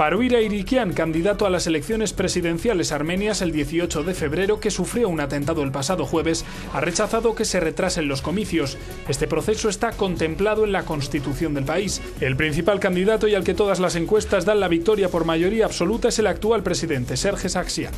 Paruira Irikian, candidato a las elecciones presidenciales armenias el 18 de febrero, que sufrió un atentado el pasado jueves, ha rechazado que se retrasen los comicios. Este proceso está contemplado en la constitución del país. El principal candidato y al que todas las encuestas dan la victoria por mayoría absoluta es el actual presidente, Serge Saxian.